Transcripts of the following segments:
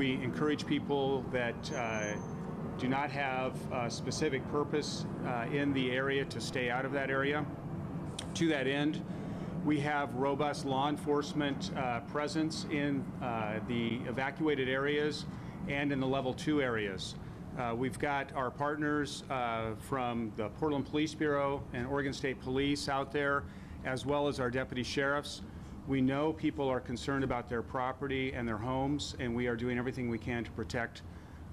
We encourage people that uh, do not have a specific purpose uh, in the area to stay out of that area. To that end, we have robust law enforcement uh, presence in uh, the evacuated areas and in the level two areas. Uh, we've got our partners uh, from the Portland Police Bureau and Oregon State Police out there, as well as our deputy sheriffs. We know people are concerned about their property and their homes, and we are doing everything we can to protect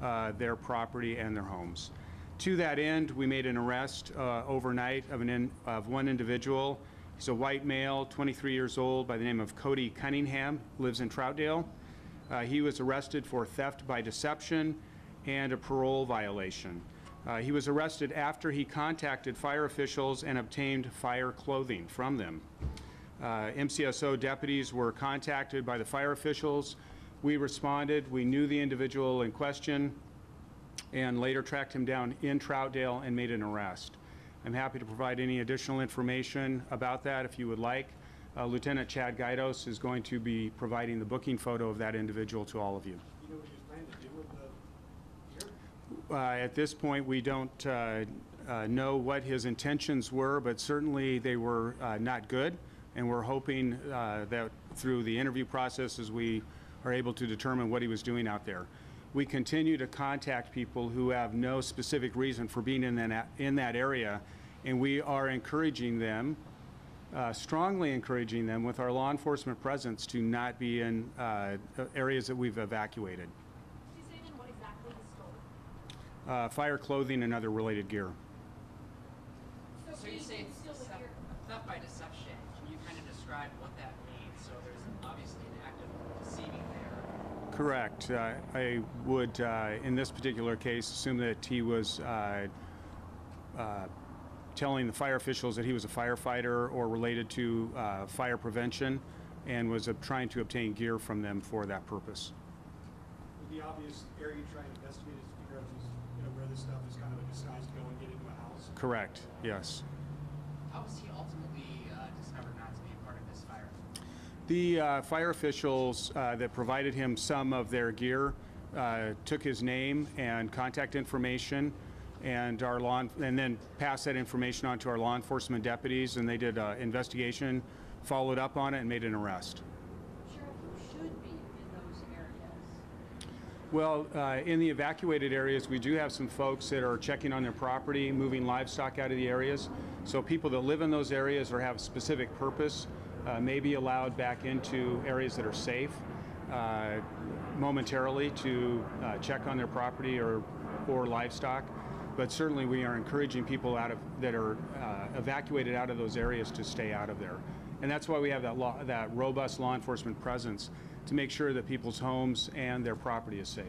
uh, their property and their homes. To that end, we made an arrest uh, overnight of, an in, of one individual. He's a white male, 23 years old, by the name of Cody Cunningham, lives in Troutdale. Uh, he was arrested for theft by deception and a parole violation. Uh, he was arrested after he contacted fire officials and obtained fire clothing from them. Uh, MCSO deputies were contacted by the fire officials. We responded. We knew the individual in question and later tracked him down in Troutdale and made an arrest. I'm happy to provide any additional information about that if you would like. Uh, Lieutenant Chad Gaidos is going to be providing the booking photo of that individual to all of you. You know what he was planning to do with the gear? Uh, At this point, we don't uh, uh, know what his intentions were, but certainly they were uh, not good, and we're hoping uh, that through the interview processes, we are able to determine what he was doing out there. We continue to contact people who have no specific reason for being in that, in that area, and we are encouraging them, uh, strongly encouraging them with our law enforcement presence to not be in uh, areas that we've evacuated. Could you say again what exactly? Uh, Fire clothing and other related gear. So you say can steal theft theft by deception. Can you kind of describe what that means? So there's obviously an act of deceiving there. Correct. Uh, I would, uh, in this particular case, assume that he was uh, uh, telling the fire officials that he was a firefighter or related to uh, fire prevention and was uh, trying to obtain gear from them for that purpose. Would the obvious area you're trying to investigate is to figure out if he's, you know, where this stuff is kind of a disguise to go and get into a house? Correct, yes. How was he ultimately uh, discovered not to be a part of this fire? The uh, fire officials uh, that provided him some of their gear uh, took his name and contact information, and our law, and then passed that information on to our law enforcement deputies, and they did an investigation, followed up on it, and made an arrest. Sheriff, who should be in those areas? Well, uh, in the evacuated areas, we do have some folks that are checking on their property, moving livestock out of the areas. So people that live in those areas or have a specific purpose uh, may be allowed back into areas that are safe uh, momentarily to uh, check on their property or, or livestock. But certainly, we are encouraging people out of that are uh, evacuated out of those areas to stay out of there, and that's why we have that law, that robust law enforcement presence to make sure that people's homes and their property is safe.